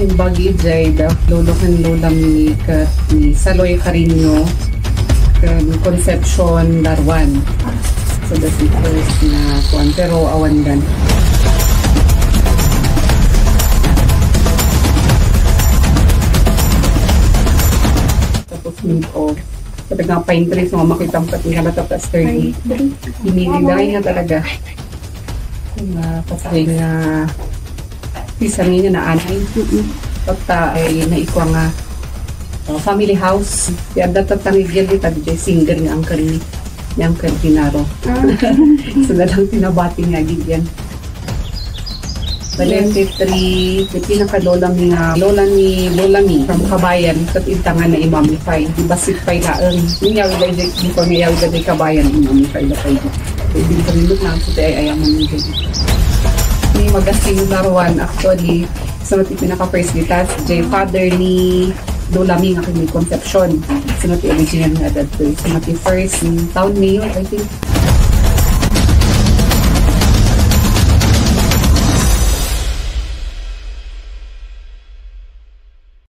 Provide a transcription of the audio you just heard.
aking bagi jay da lolo kan lola mi kat ni Saloy Carino kan Concepcion Darwan. So that's the first na kuan pero awan gan. Tapos move off. Pag nga pine trees, mga makitang pati nga natatas 30. Hiniliday na talaga. Kung uh, pasay nga isa niya na anay. Pagta ay naikwa nga uh, family house. Kaya dapat tangigyan ni jay single nga ang kani yang kan kinaro. so na lang tinabati nga gigyan. Valente 3, yung pinakalola ni nga, lola ni lola mi from Kabayan, kat intangan na imamify. Di basit pay laang. Yung yawi da di nga yawi da di Kabayan, imamify da pay. Pwede ko rin look na sa tayo ayaman ni Jadi. Ni magasing laruan actually, sa so, pinaka first gitas, J father ni lola mi nga kini conception. Sa so, original nga dad. Sa so, first, taon mayor, I think,